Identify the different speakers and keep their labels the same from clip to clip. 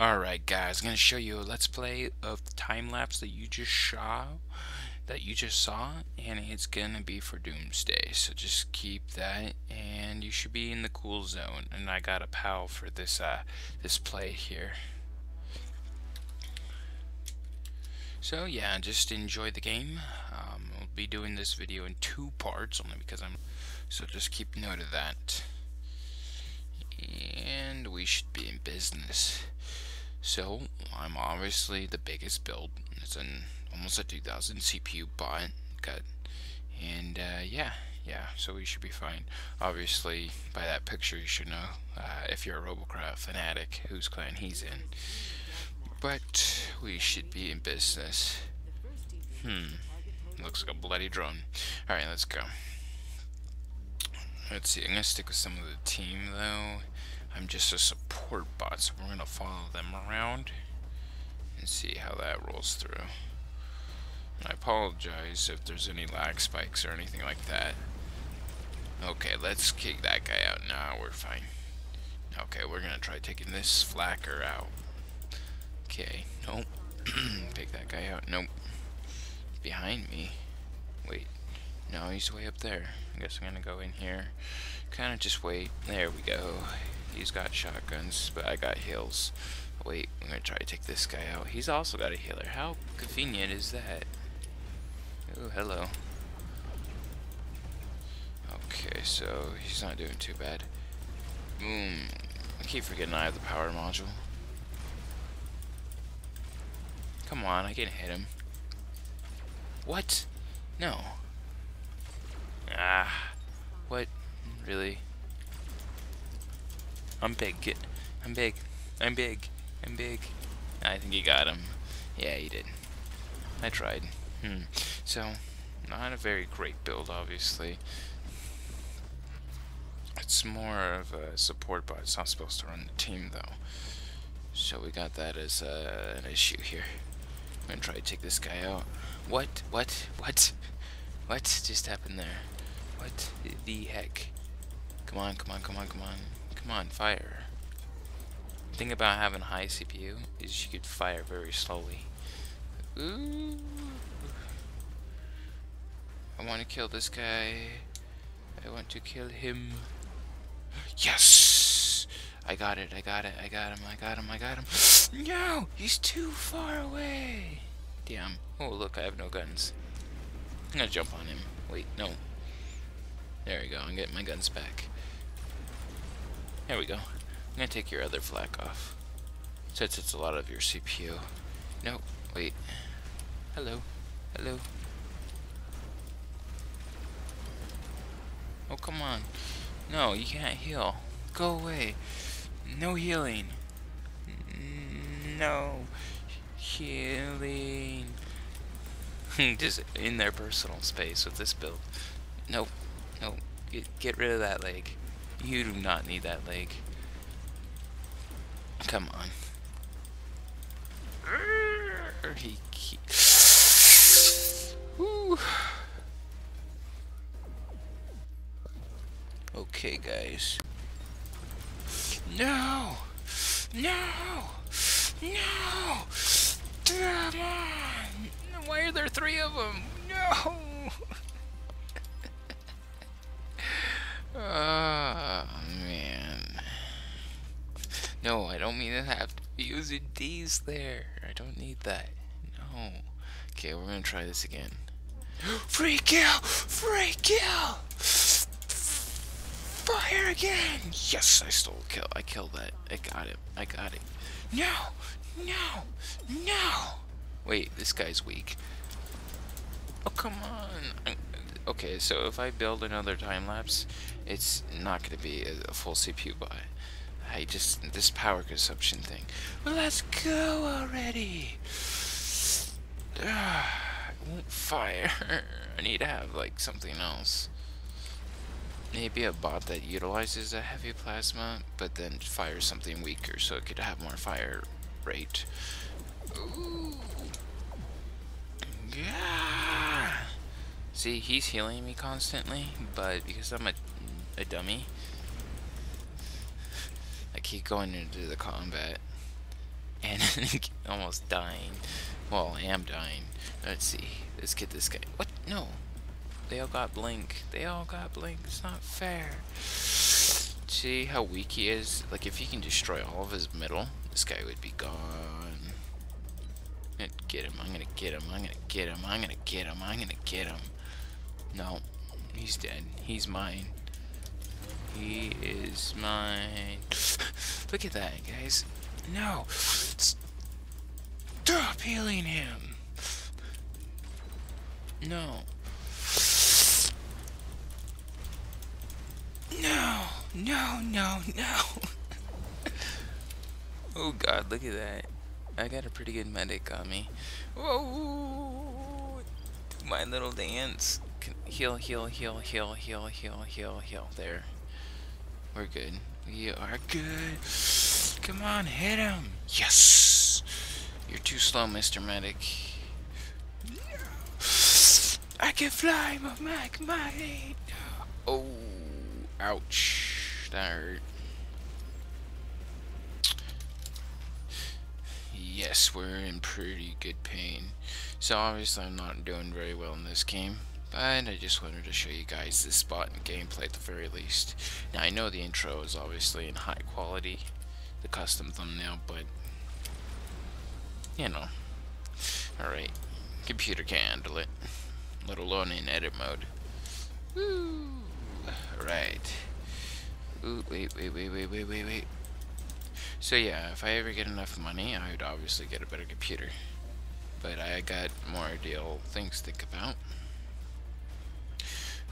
Speaker 1: Alright guys, I'm going to show you a let's play of the time lapse that you just saw that you just saw and it's going to be for Doomsday so just keep that and you should be in the cool zone and I got a pal for this uh this play here. So yeah just enjoy the game. Um, I'll be doing this video in two parts only because I'm so just keep note of that. And we should be in business so I'm obviously the biggest build. It's an almost a 2000 CPU bot. Got and uh, yeah, yeah. So we should be fine. Obviously, by that picture, you should know uh, if you're a Robocraft fanatic whose clan he's in. But we should be in business. Hmm. Looks like a bloody drone. Alright, let's go. Let's see, I'm gonna stick with some of the team though. I'm just a support bot, so we're to follow them around and see how that rolls through. And I apologize if there's any lag spikes or anything like that. Okay, let's kick that guy out. Nah, we're fine. Okay, we're to try taking this flacker out. Okay, nope. Take that guy out. Nope. Behind me. Wait. No, he's way up there. I guess I'm to go in here. Kind of just wait. There we go. He's got shotguns, but I got heals. Wait, I'm gonna try to take this guy out. He's also got a healer. How convenient is that? Oh, hello. Okay, so he's not doing too bad. Boom. I keep forgetting I have the power module. Come on, I can hit him. What? No. Ah. What? Really? I'm big. Get, I'm big. I'm big. I'm big. I think he got him. Yeah, he did. I tried. Hmm. So, not a very great build, obviously. It's more of a support bot. It's not supposed to run the team, though. So we got that as uh, an issue here. I'm gonna try to take this guy out. What? What? What? What just happened there? What the heck? Come on, come on, come on, come on. Come on, fire. The thing about having high CPU is you could fire very slowly. Ooh. I want to kill this guy. I want to kill him. Yes! I got it, I got it, I got him, I got him, I got him. No! He's too far away! Damn. Oh, look, I have no guns. I'm gonna jump on him. Wait, no. There we go, I'm getting my guns back. There we go. I'm gonna take your other flak off. Since it's a lot of your CPU. No, wait. Hello. Hello. Oh, come on. No, you can't heal. Go away. No healing. No healing. Just in their personal space with this build. Nope. Nope. Get, get rid of that leg. You do not need that leg. Come on. He, Okay, guys. No! No! No! Come on! Why are there three of them? No! Oh, man. No, I don't mean to have to be using D's there. I don't need that. No. Okay, we're gonna try this again. Free kill! Free kill! Fire again! Yes, I stole a kill. I killed that. I got it. I got it. No! No! No! Wait, this guy's weak. Oh, come on. Okay, so if I build another time lapse, it's not going to be a, a, full CPU buy. I just, this power consumption thing. Well, let's go already! Ah, won't fire. I need to have, like, something else. Maybe a bot that utilizes a heavy plasma, but then fires something weaker so it could have more fire rate. Ooh. Yeah. See, he's healing me constantly, but because I'm a, a dummy, I keep going into the combat. and almost dying. Well, I am dying. Let's see. Let's get this guy. What? No. They all got blink. They all got blink. It's not fair. See how weak he is? Like, if he can destroy all of his middle, this guy would be gone. I'm gonna get him. I'm gonna get him. I'm gonna get him. I'm gonna get him. I'm gonna get him. No. He's dead. He's mine. He is mine. Look at that, guys. No. Stop healing him. No. No. No, no, no. oh god, look at that. I got a pretty good medic on me. Whoa! My little dance. Heal, heal, heal, heal, heal, heal, heal, heal. There. We're good. We are good. Come on, hit him. Yes. You're too slow, Mr. Medic. I can fly, my Mac, my. Oh, ouch. That hurt. Yes, we're in pretty good pain. So obviously I'm not doing very well in this game. But I just wanted to show you guys this spot in gameplay at the very least. Now I know the intro is obviously in high quality, the custom thumbnail, but you know. Alright, computer can handle it, let alone in edit mode. Woo! Alright. Ooh, wait, wait, wait, wait, wait, wait, wait. So yeah, if I ever get enough money, I would obviously get a better computer. But I got more ideal things to think about.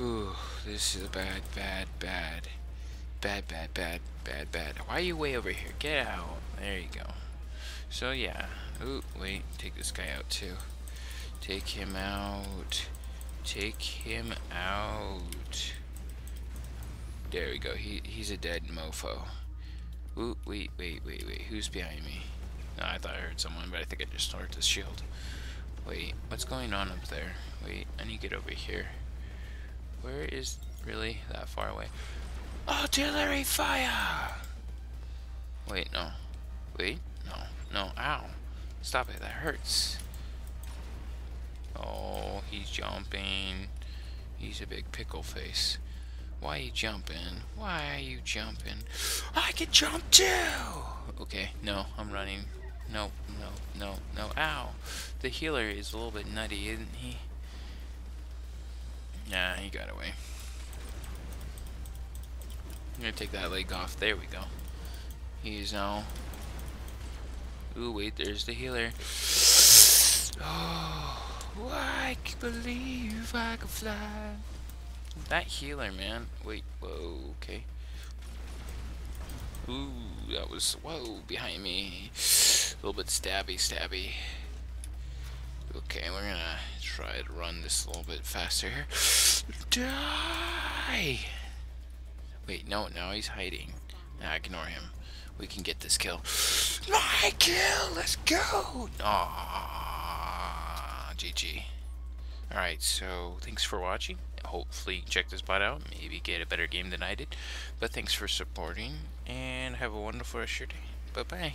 Speaker 1: Ooh, this is a bad, bad, bad. Bad, bad, bad, bad, bad. Why are you way over here? Get out. There you go. So, yeah. Ooh, wait. Take this guy out, too. Take him out. Take him out. There we go. He He's a dead mofo. Ooh, wait, wait, wait, wait. Who's behind me? No, I thought I heard someone, but I think I just heard the shield. Wait, what's going on up there? Wait, I need to get over here. Where is really that far away? Artillery fire! Wait, no. Wait, no. No, ow. Stop it, that hurts. Oh, he's jumping. He's a big pickle face. Why are you jumping? Why are you jumping? I can jump too! Okay, no, I'm running. No, no, no, no. Ow! The healer is a little bit nutty, isn't he? Nah, he got away. I'm gonna take that leg off. There we go. He's now. Ooh, wait, there's the healer. Oh, I can believe I can fly. That healer, man. Wait, whoa, okay. Ooh, that was, whoa, behind me. A little bit stabby, stabby. Okay, we're gonna try to run this a little bit faster. here. Die! Wait, no, now he's hiding. Now ignore him. We can get this kill. My kill! Let's go! Aww, GG. Alright, so thanks for watching. Hopefully check this bot out. Maybe get a better game than I did. But thanks for supporting. And have a wonderful rest of your day. Bye-bye.